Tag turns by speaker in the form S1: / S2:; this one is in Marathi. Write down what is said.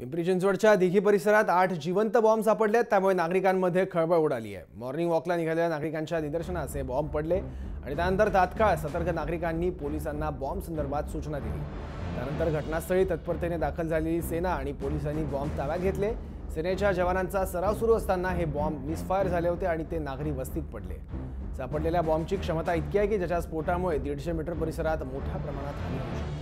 S1: पिंपरी चिंचवडच्या दिघी परिसरात आठ जिवंत बॉम्ब सापडले त्यामुळे नागरिकांमध्ये खळबळ उडाली आहे. मॉर्निंग वॉकला निघालेल्या नागरिकांच्या निदर्शनास हे बॉम्ब पडले आणि त्यानंतर तात्काळ सतर्क नागरिकांनी पोलिसांना बॉम्ब संदर्भात सूचना दिली. त्यानंतर घटनास्थळी तत्परतेने दाखल झालेली सेना आणि पोलिसांनी बॉम्ब ताब्यात घेतले. सेनेच्या जवानांचा सराव सुरू असताना हे बॉम्ब मिसफायर झाले होते आणि ते नागरी वस्तीत पडले. सापडलेल्या बॉम्बची क्षमता इतकी आहे की ज्याच्या स्फोटामुळे दीडशे मीटर परिसरात मोठ्या प्रमाणात हानी होऊ शकते.